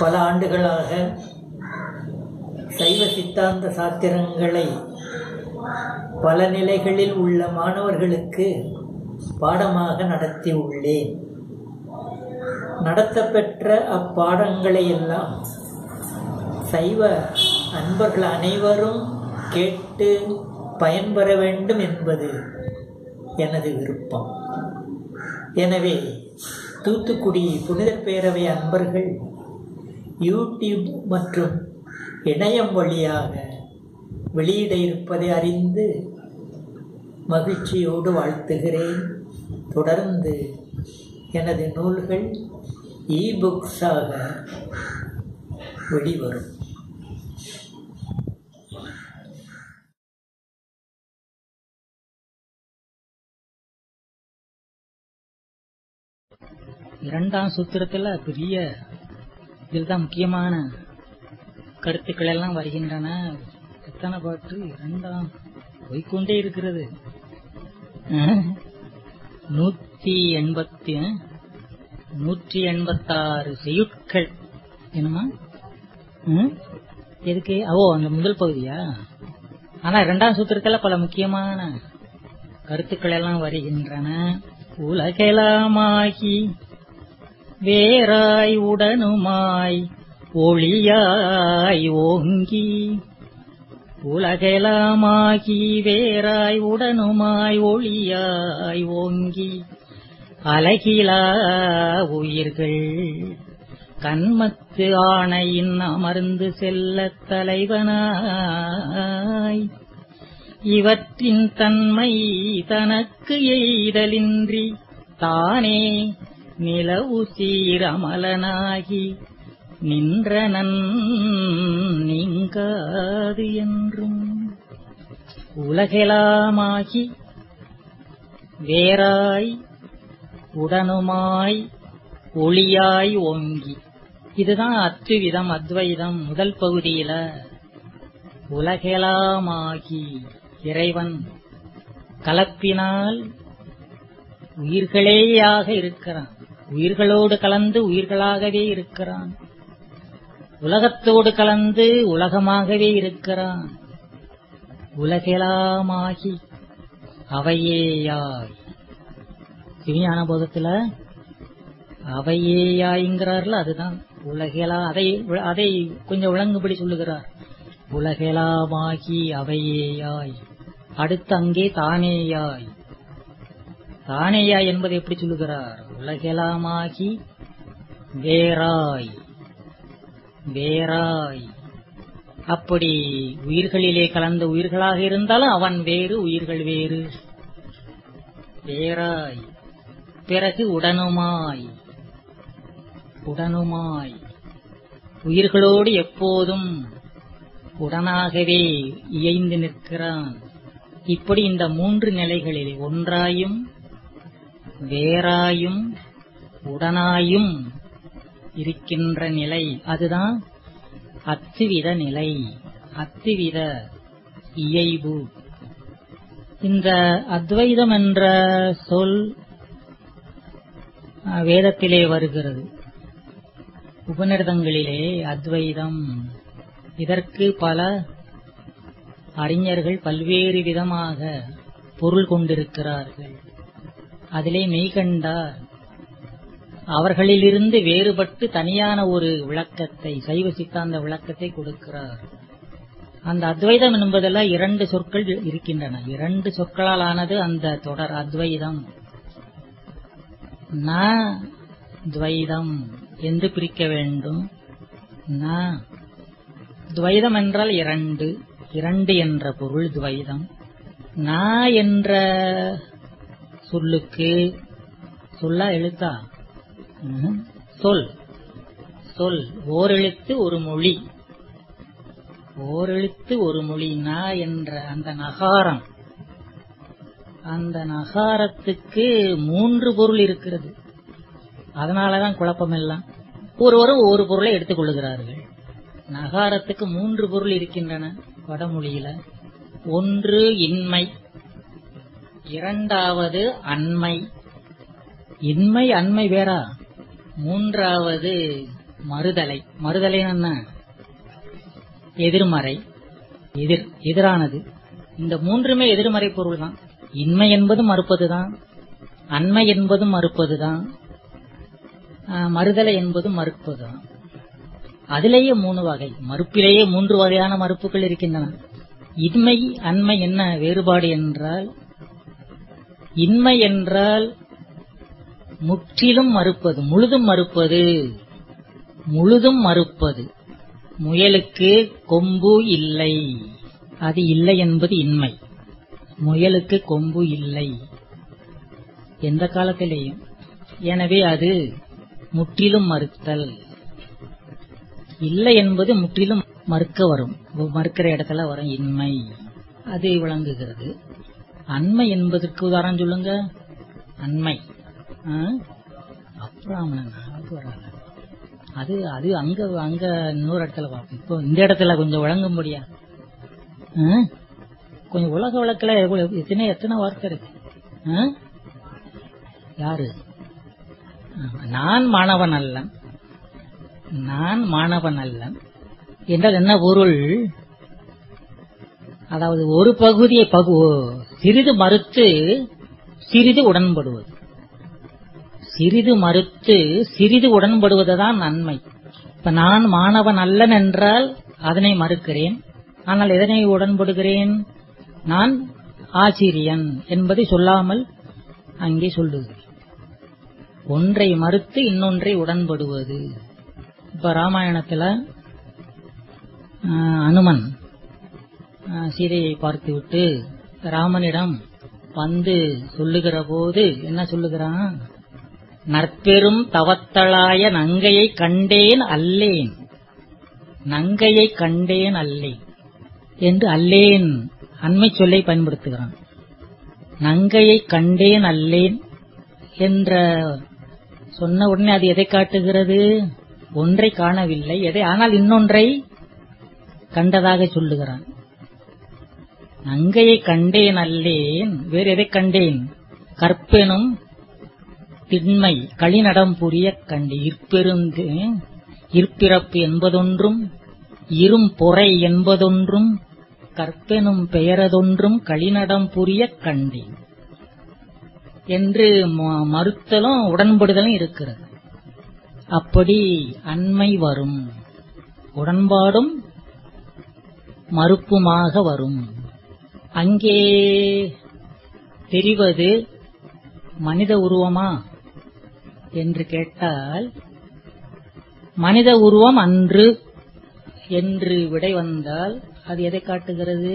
பல ஆண்டுகளாக சைவ சித்தாந்த சாத்திரங்களை பல நிலைகளில் உள்ள மாணவர்களுக்கு பாடமாக நடத்தி உள்ளேன். நடத்தப்பெற்ற அப்பாடங்களை எல்லாம் சைவ அன்பர்கள் அனைவரும் கேட்டு பயன்பெற வேண்டும் என்பது எனது விருப்பம். எனவே தூத்துக்குடி புனிதர் பேரவை அன்பர்கள் யூடியூப் மற்றும் இணையம் வழியாக வெளியிட இருப்பதை அறிந்து மகிழ்ச்சியோடு வாழ்த்துகிறேன். தொடர்ந்து எனது நூல்கள் இபுக்ஸாக வெளிவரும். இரண்டாம் சூத்திரத்தில் பெரிய இதுதான் முக்கியமான கருத்துக்கள் எல்லாம் வருகின்றன. எத்தனை பாட்டு? இரண்டாம். போய்கொண்டே இருக்கிறது. நூத்தி எண்பத்தி நூற்றி எண்பத்தாறு செய்யுட்கள். என்னமா ம்? எதுக்கு? ஓ அந்த முதல் பகுதியா? ஆனா இரண்டாம் சூத்திரத்துல பல முக்கியமான கருத்துக்கள் எல்லாம் வருகின்றன. உலகெலாமாகி வேறாய் உடனுமாய் ஒளியாய் ஓங்கி உலகெலாமாகி வேறாய் உடனுமாய் ஒளியாய் ஓங்கி அலகிலா உயிர்கள் கண்மத்து ஆணையின் அமர்ந்து செல்ல தலைவனாய். இவற்றின் தன்மை தனக்கு எய்தலின்றி தானே நிலவு சீரமலனாகி நின்றனன் நீங்காது என்றும். உலகெலாமாகி வேறாய் உடனுமாய் ஒளியாய் ஓங்கி. இதுதான் அத்துவிதம் அத்வைதம் முதல் பகுதியில. உலகெலாமாகி இறைவன் கலப்பினால் உயிர்களேயாக இருக்கிறான். உயிர்களோடு கலந்து உயிர்களாகவே இருக்கிறான். உலகத்தோடு கலந்து உலகமாகவே இருக்கிறான். உலகெலாமாகி அவையேயாய். சிவிஞான போதத்துல அவையேயாய்ங்கிறார்ல அதுதான். உலகெலா அதை அதை கொஞ்சம் விளங்குபடி சொல்லுகிறார். உலகெலாமாகி அவையேயாய். அடுத்து அங்கே தானேயாய். தானேயா என்பதை எப்படி சொல்லுகிறார்? உலகெலாமாகி வேறாய் வேறாய். அப்படி உயிர்களிலே கலந்த உயிர்களாக இருந்தாலும் அவன் வேறு உயிர்கள் வேறு. வேறாய். பிறகு உடனுமாய் உடனுமாய். உயிர்களோடு எப்போதும் உடனாகவே இயைந்து நிற்கிறான். இப்படி இந்த மூன்று நிலைகளிலே ஒன்றாயும் வேறாயும் உடனாயும் இருக்கின்ற நிலை அதுதான் அத்துவித நிலை அத்துவித இயைபு. இந்த அத்வைதம் என்ற சொல் வேதத்திலே வருகிறது. உபநிடதங்களிலே அத்வைதம். இதற்கு பல அறிஞர்கள் பல்வேறு விதமாக பொருள் கொண்டிருக்கிறார்கள். அதிலே மெய்கண்டார் அவர்களிலிருந்து வேறுபட்டு தனியான ஒரு விளக்கத்தை சைவ சித்தாந்த விளக்கத்தை கொடுக்கிறார். அந்த அத்வைதம் என்பதெல்லாம் இரண்டு சொற்கள் இருக்கின்றன. இரண்டு சொற்களால் ஆனது அந்த தொடர் அத்வைதம். ந துவைதம் என்று பிரிக்க வேண்டும். ந துவைதம் என்றால் இரண்டு இரண்டு என்ற பொருள் துவைதம். ந என்ற சொல்லுக்கு சொல்லா எழுத்தா. சொல். சொல். ஓரெழுத்து ஒரு மொழி. ஓரெழுத்து ஒரு மொழி ந என்ற அந்த நகாரம். அந்த நகாரத்துக்கு மூன்று பொருள் இருக்கிறது. அதனாலதான் குழப்பம் எல்லாம் ஒருவரும் ஒரு பொருளை எடுத்துக் கொள்ளுகிறார்கள். நகாரத்துக்கு மூன்று பொருள் இருக்கின்றன வடமொழியில. ஒன்று இன்மை. இரண்டாவது அண்மை. இன்மை அண்மை வேறா. மூன்றாவது மறுதலை. மறுதலை என்ன? எதிர்மறை. எதிர் எதிரானது. இந்த மூன்றுமே எதிர்மறை பொருள் தான் இன்மை என்பதும் மறுப்பதுதான். அண்மை என்பதும் மறுப்பதுதான். மறுதலை என்பது மறுப்பதுதான். அதிலேயே மூணு வகை. மறுப்பிலேயே மூன்று வகையான மறுப்புகள் இருக்கின்றன. இன்மை அண்மை என்ன வேறுபாடு என்றால் இன்மை என்றால் முற்றிலும் மறுப்பது முழுதும் மறுப்பது முழுதும் மறுப்பது. முயலுக்கு கொம்பு இல்லை. அது இல்லை என்பது இன்மை. முயலுக்கு கொம்பு இல்லை. எந்த காலத்திலேயும். எனவே அது முற்றிலும் மறுத்தல். இல்லை என்பது முற்றிலும் மறுக்க வரும். மறுக்கிற இடத்துல வரும் இன்மை. அது விளங்குகிறது. அண்மை என்பதற்கு உதாரணம் சொல்லுங்க. அண்மை. ஆ? அப்புறம் அது அது அங்க அங்க இன்னொரு இடத்துல பார்ப்போம் இப்போ இந்த இடத்துல கொஞ்சம் வழங்க முடியா? கொஞ்சம் உலக வழக்கில் எத்தனை எத்தனை வார்த்தை இருக்கு? ஆ? யாரு? ஆ, நான் மாணவன் அல்லன் நான் மாணவன் அல்லன் என்றால் என்ன பொருள்? அதாவது ஒரு பகுதியை பகு சிறிது மறுத்து சிறிது உடன்படுவது. சிறிது மறுத்து சிறிது உடன்படுவதுதான் நன்மை. இப்ப நான் மாணவன் அல்லன் என்றால் அதனை மறுக்கிறேன். ஆனால் எதனை உடன்படுகிறேன்? நான் ஆசிரியன் என்பதை சொல்லாமல் அங்கே சொல்லுகிறேன் ஒன்றை மறுத்து இன்னொன்றை உடன்படுவது. இப்ப ராமாயணத்துல ஆஹ், அனுமன் சீதையை பார்த்துவிட்டு ராமனிடம் வந்து சொல்லுகிற போது என்ன சொல்லுகிறான்? நற்பெரும் தவத்தளாய நங்கையை கண்டேன் அல்லேன். நங்கையை கண்டேன் அல்லேன் என்று அல்லேன் அண்மை சொல்லை பயன்படுத்துகிறான். நங்கையை கண்டேன் அல்லேன் என்ற சொன்ன உடனே அது எதை காட்டுகிறது? ஒன்றை காணவில்லை. எதை? ஆனால் இன்னொன்றை கண்டதாக சொல்லுகிறான். நங்கையை கண்டேன் அல்லேன் வேறு எதை கண்டேன்? கற்பெனும் திண்மை களிநடம் புரிய கண்டு இற்பெருந்து இருப்பிறப்பு என்பதொன்றும் இரும் பொறை என்பதொன்றும் கற்பெனும் பெயரதொன்றும் களிநடம் புரிய கண்டேன். என்று ம- மறுத்தலும் உடன்படுதலும் இருக்கிறது. அப்படி அண்மை வரும் உடன்பாடும் மறுப்புமாக வரும். அங்கே தெரிவது மனித உருவமா என்று கேட்டால் மனித உருவம் அன்று என்று விடை வந்தால் அது எதை காட்டுகிறது?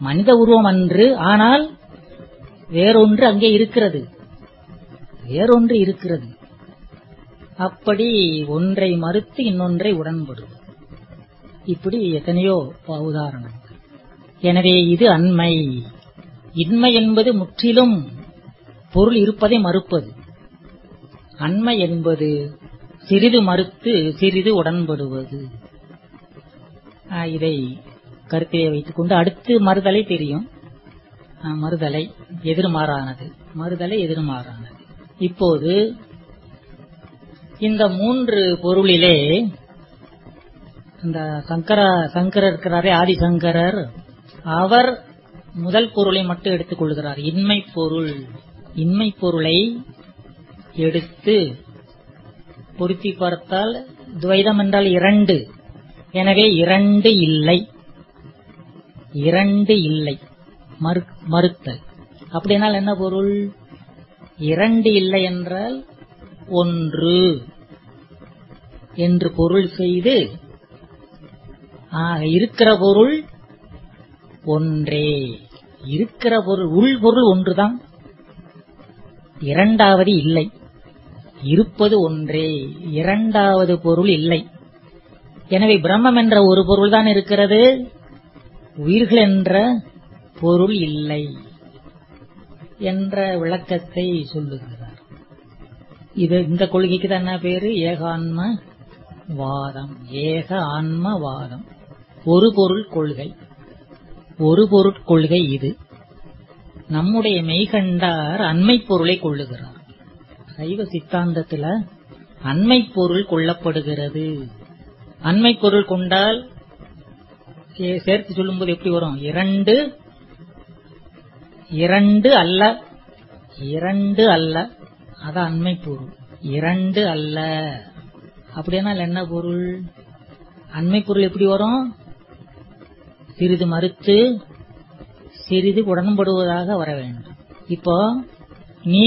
மனித உருவம் அன்று ஆனால் வேறொன்று அங்கே இருக்கிறது. வேறொன்று இருக்கிறது. அப்படி ஒன்றை மறுத்து இன்னொன்றை உடன்படும் இப்படி எத்தனையோ உதாரணம் எனவே இது அண்மை. இன்மை என்பது முற்றிலும் பொருள் இருப்பதை மறுப்பது. அண்மை என்பது சிறிது மறுத்து சிறிது உடன்படுவது. இதை கருத்திலே வைத்துக் கொண்டு அடுத்து மறுதலை தெரியும். மறுதலை எதிர்மாறானது. மறுதலை எதிர்மாறானது. இப்போது இந்த மூன்று பொருளிலே இந்த சங்கர சங்கரர் இருக்கிறாரே ஆதிசங்கரர் அவர் முதல் பொருளை மட்டும் எடுத்துக் கொள்கிறார். இன்மை பொருள் இன்மை பொருளை எடுத்து பொருத்தி பார்த்தால் துவைதம் என்றால் இரண்டு. எனவே இரண்டு இல்லை. இரண்டு இல்லை. மறு- மறுத்தல். அப்படினால் என்ன பொருள்? இரண்டு இல்லை என்றால் ஒன்று. என்று பொருள் செய்து ஆக இருக்கிற பொருள் ஒன்றே. இருக்கிற பொருள் உள்பொருள் ஒன்றுதான். இரண்டாவது இல்லை. இருப்பது ஒன்றே. இரண்டாவது பொருள் இல்லை. எனவே பிரம்மம் என்ற ஒரு பொருள் தான் இருக்கிறது. உயிர்கள் என்ற பொருள் இல்லை என்ற விளக்கத்தை சொல்லுகிறார். இது இந்த கொள்கைக்கு தான் என்ன பேரு? ஏகான்ம வாதம் ஏக ஆன்ம வாதம் ஒரு பொருள் கொள்கை. ஒரு பொருட்கொள்கை இது. நம்முடைய மெய்கண்டார் அண்மை பொருளை கொள்ளுகிறார். சைவ சித்தாந்தத்துல அண்மை பொருள் கொள்ளப்படுகிறது. அண்மை பொருள் கொண்டால் சேர்த்து சொல்லும்போது எப்படி வரும்? இரண்டு இரண்டு அல்ல இரண்டு அல்ல. அதான் அண்மை பொருள். இரண்டு அல்ல. அப்படின்னா என்ன பொருள்? அண்மை பொருள் எப்படி வரும்? சிறிது மறுத்து சிறிது உடன்படுவதாக வர வேண்டும். இப்போ